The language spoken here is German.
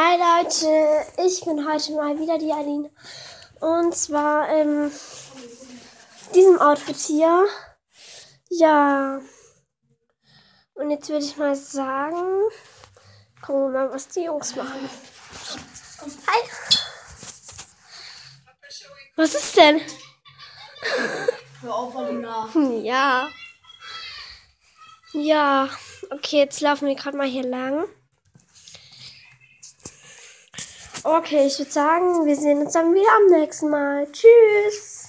Hi Leute, ich bin heute mal wieder die Aline. Und zwar in diesem Outfit hier. Ja. Und jetzt würde ich mal sagen, gucken wir mal, was die Jungs machen. Hi. Was ist denn? Hör auf, Alina. Ja. Ja. Okay, jetzt laufen wir gerade mal hier lang. Okay, ich würde sagen, wir sehen uns dann wieder am nächsten Mal. Tschüss.